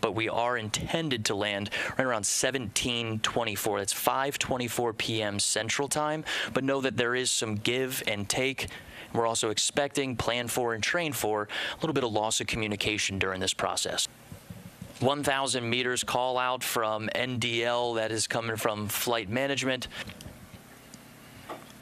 but we are intended to land right around 1724. That's 5:24 p.m. Central Time. But know that there is some give and take. We're also expecting, plan for, and train for a little bit of loss of communication during this process. 1,000 meters call out from NDL that is coming from flight management.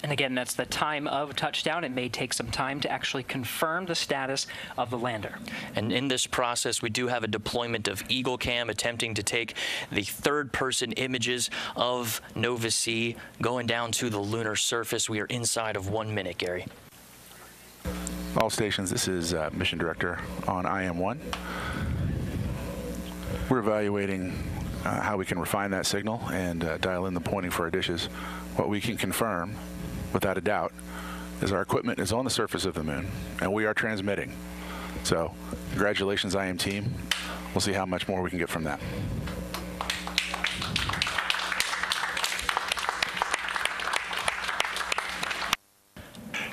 And again, that's the time of touchdown. It may take some time to actually confirm the status of the lander. And in this process, we do have a deployment of Eagle Cam attempting to take the third person images of Nova C going down to the lunar surface. We are inside of one minute, Gary. All stations, this is uh, Mission Director on IM1. We're evaluating uh, how we can refine that signal and uh, dial in the pointing for our dishes. What we can confirm, without a doubt, is our equipment is on the surface of the moon and we are transmitting. So, congratulations, IM team. We'll see how much more we can get from that.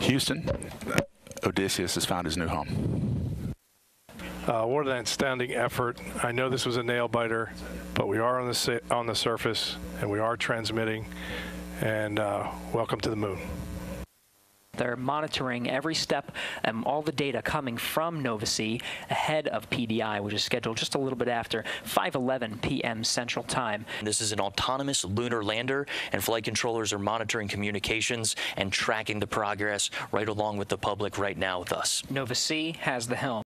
Houston, Odysseus has found his new home. Uh, what an outstanding effort. I know this was a nail biter, but we are on the, on the surface and we are transmitting. And uh, welcome to the moon. They're monitoring every step and all the data coming from Nova C ahead of PDI, which is scheduled just a little bit after 5:11 p.m. Central Time. This is an autonomous lunar lander, and flight controllers are monitoring communications and tracking the progress right along with the public right now with us. Nova C has the helm.